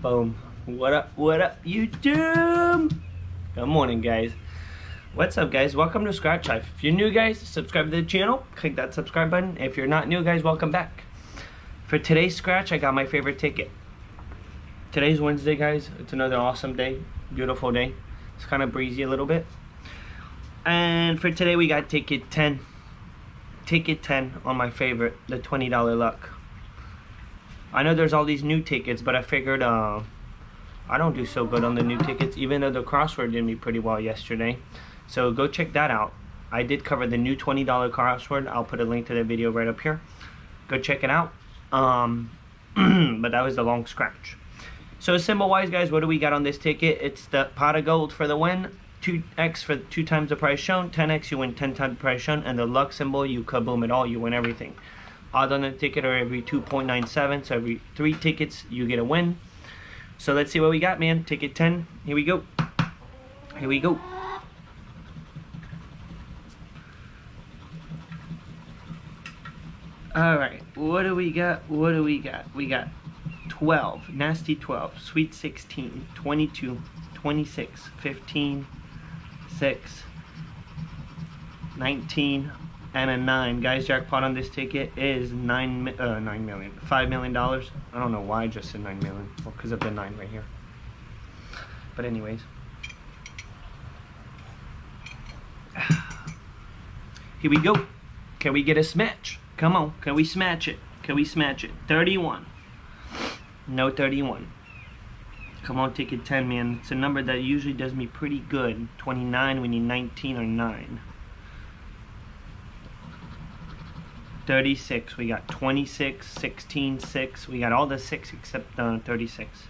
Boom. What up, what up, YouTube? Good morning, guys. What's up, guys? Welcome to Scratch Life. If you're new, guys, subscribe to the channel. Click that subscribe button. If you're not new, guys, welcome back. For today's Scratch, I got my favorite ticket. Today's Wednesday, guys. It's another awesome day. Beautiful day. It's kind of breezy a little bit. And for today, we got ticket 10. Ticket 10 on my favorite, the $20 luck. I know there's all these new tickets, but I figured uh, I don't do so good on the new tickets, even though the crossword did me pretty well yesterday. So go check that out. I did cover the new $20 crossword. I'll put a link to the video right up here. Go check it out. Um, but that was the long scratch. So symbol wise, guys, what do we got on this ticket? It's the pot of gold for the win. 2x for two times the price shown. 10x, you win 10 times the price shown. And the luck symbol, you kaboom it all. You win everything. The ticket are every 2.97. So every three tickets, you get a win. So let's see what we got, man. Ticket 10. Here we go. Here we go. Alright, what do we got? What do we got? We got 12, nasty 12, sweet 16, 22, 26, 15, 6, 19, and a 9. Guys, jackpot on this ticket is 9, uh, 9 million, 5 million dollars. I don't know why I just said 9 million. Well, because of the 9 right here. But anyways. Here we go. Can we get a smash? Come on, can we smash it? Can we smash it? 31. No 31. Come on, ticket 10, man. It's a number that usually does me pretty good. 29, we need 19 or 9. 36, we got 26, 16, 6. We got all the 6 except uh, 36.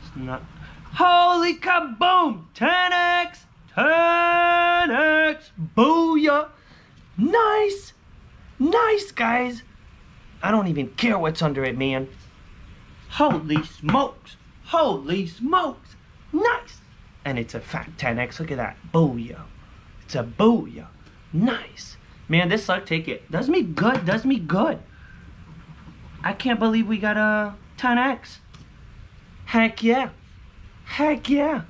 It's not... Holy kaboom! 10x! 10x! Booyah! Nice! Nice, guys! I don't even care what's under it, man. Holy smokes! Holy smokes! Nice! And it's a fat 10x. Look at that. Booyah. It's a booyah. Nice. Man, this luck ticket does me good. Does me good. I can't believe we got a 10x. Heck yeah. Heck yeah.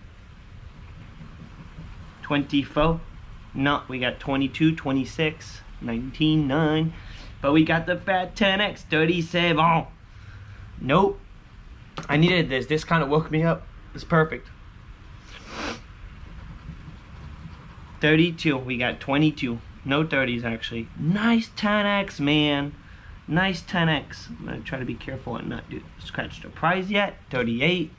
24. No, we got 22, 26, 19, 9. But we got the fat 10x, 37. Nope. I needed this. This kind of woke me up. It's perfect. 32. We got 22. No 30s, actually. Nice 10x, man. Nice 10x. I'm going to try to be careful and not do scratch the prize yet. 38.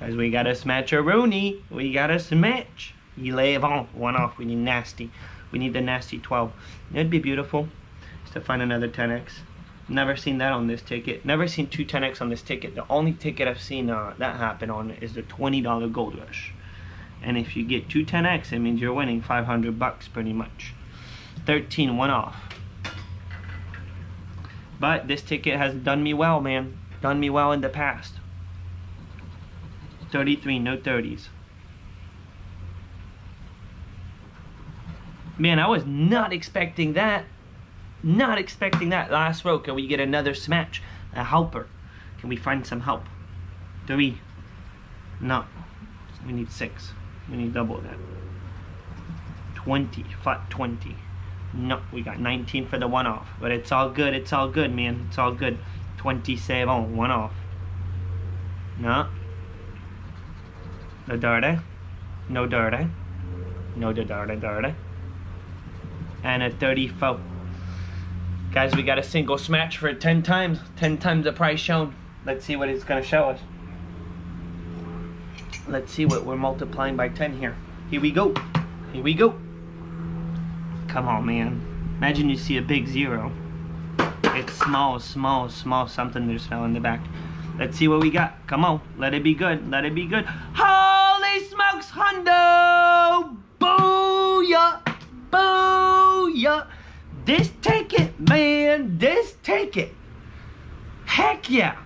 Guys, we got a smash a Rooney. We got a smash. 11. One off. We need nasty. We need the nasty 12. It'd be beautiful to find another 10x. Never seen that on this ticket. Never seen two 10x on this ticket. The only ticket I've seen uh, that happen on is the $20 Gold Rush. And if you get two 10x, it means you're winning 500 bucks pretty much. 13, one off. But this ticket has done me well, man. Done me well in the past. 33, no 30s. Man, I was not expecting that. Not expecting that. Last row, can we get another smash? A helper. Can we find some help? Three. No. We need six. We need double that. 20. Flat 20. No, we got 19 for the one off. But it's all good. It's all good, man. It's all good. 27. One off. No. The dirty. No dirty. No the dirty dirty. And a 34. Guys, we got a single smash for 10 times. 10 times the price shown. Let's see what it's going to show us. Let's see what we're multiplying by 10 here. Here we go. Here we go. Come on, man. Imagine you see a big zero. It's small, small, small something just fell in the back. Let's see what we got. Come on. Let it be good. Let it be good. Holy smokes, Hundo! Booyah! Booyah! This take it, man, this take it. Heck yeah.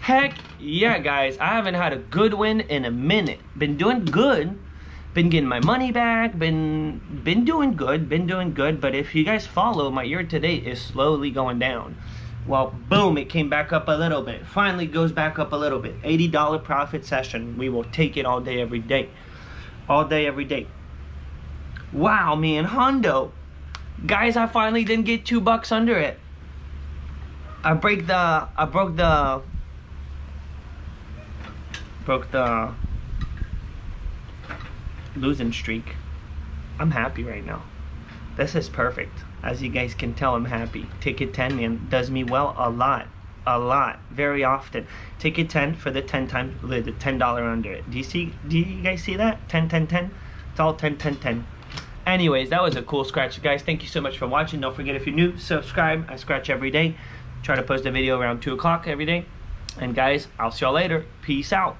Heck yeah, guys. I haven't had a good win in a minute. Been doing good. Been getting my money back. Been been doing good. Been doing good. But if you guys follow, my year to date is slowly going down. Well, boom, it came back up a little bit. Finally goes back up a little bit. $80 profit session. We will take it all day, every day. All day, every day. Wow, man, Hondo. Guys, I finally didn't get two bucks under it. I break the, I broke the, broke the losing streak. I'm happy right now. This is perfect. As you guys can tell, I'm happy. Ticket 10, man, does me well a lot. A lot. Very often. Ticket 10 for the 10 times, the $10 under it. Do you see, do you guys see that? 10, 10, 10? It's all 10, 10, 10. Anyways, that was a cool scratch, guys. Thank you so much for watching. Don't forget, if you're new, subscribe. I scratch every day. Try to post a video around 2 o'clock every day. And guys, I'll see y'all later. Peace out.